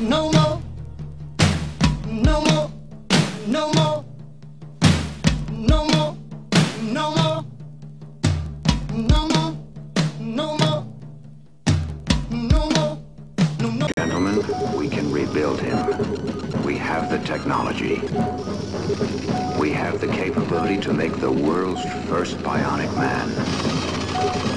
no more, no more, no more, no more, no more, no more, no more, no more, no more. Gentlemen, we can rebuild him. We have the technology. We have the capability to make the world's first bionic man.